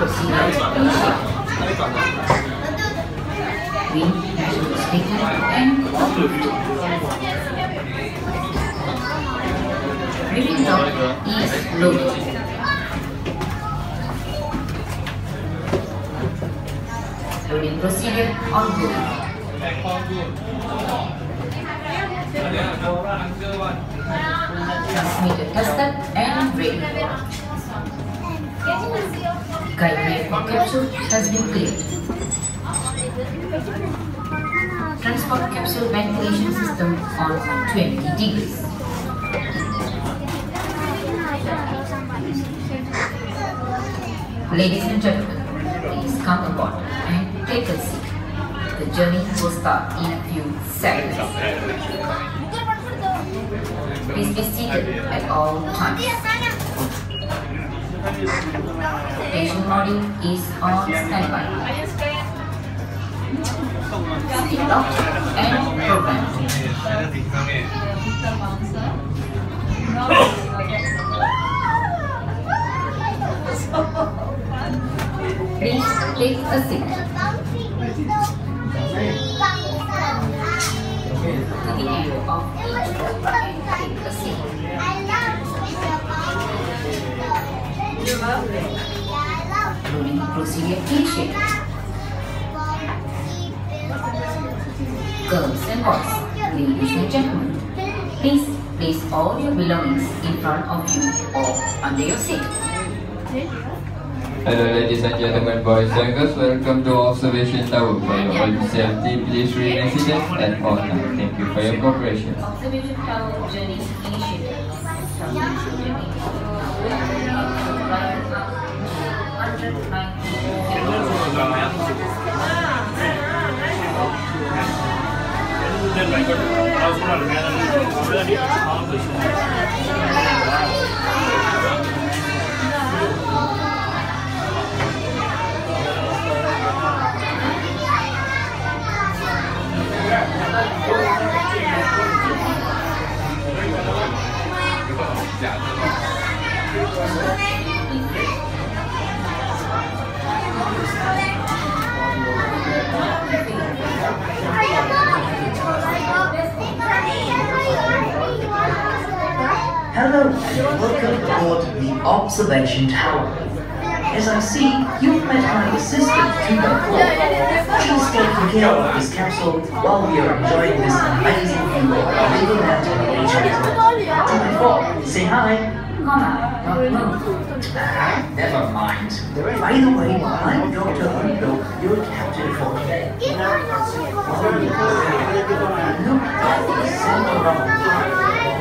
Green national sticker and approved. Living dog is loaded. Loading procedure ongoing. Transmitter tested and ready. Guideway for capsule has been cleared. Transport capsule ventilation system on 20 degrees. Ladies and gentlemen, please come aboard and take a seat. The journey will start in a few seconds. Please be seated at all times. Module is on standby. Locked and programmed. Please take a seat. Loading procedure initiated. Girls and boys, ladies and gentlemen, please place all your belongings in front of you or under your seat. Hello ladies and gentlemen, boys and girls, welcome to Observation Tower. For your own safety, please remain seated at all times. Thank you for your cooperation. Observation Tower journey initiated. Hello and welcome aboard the observation tower. As I see, you've met my assistant, Tuba Claw. She's taking care of this capsule while we are enjoying this amazing view of Legoland Asia. Tuba Claw, say hi. Ah, never mind. By the way, I'm Dr. Hundo, your captain for today. Look at the center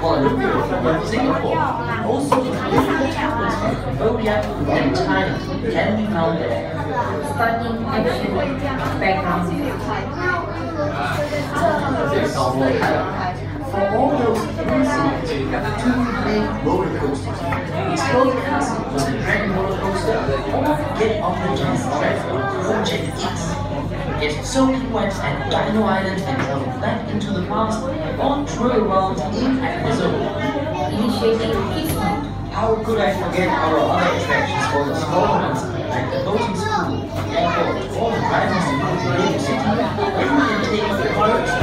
Kuala Singapore, also beautiful temples from Cambodia and Thailand can be found there. Starting action. Background For all those we have two big roller coasters. Explode Castle was the Dragon roller coaster, or Get on the Jazz Track on Project X. Get soaking wet at Dino Island and travel back into the past, or twirl around in Amazon. initiating. How could I forget our other attractions for the smaller ones, like the boating school, the airport, or the driving school in LEGO City,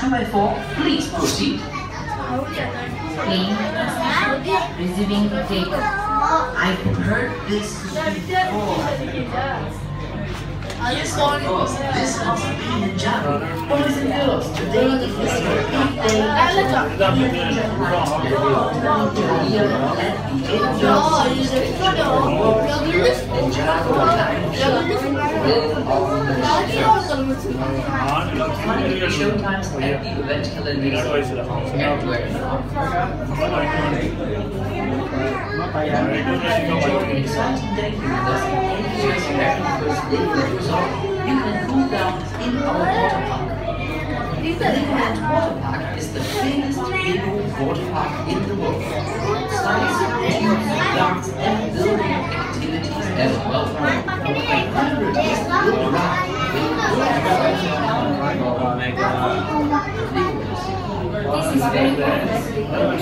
Two by four, please proceed. Playing receiving data. I've heard this before. Yes, of course. This must be Java. Boys and girls, today is a big day. 야, Showtimes Enjoy exciting and resort. You can cool down in our water park. The Inland Water Park is the famous indoor water park in the world. Slides, tubes, darts, and building activities as well. 100 is very. You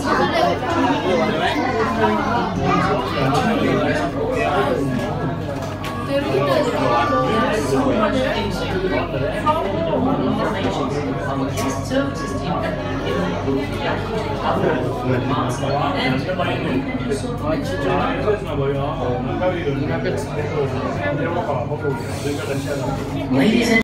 should Ladies and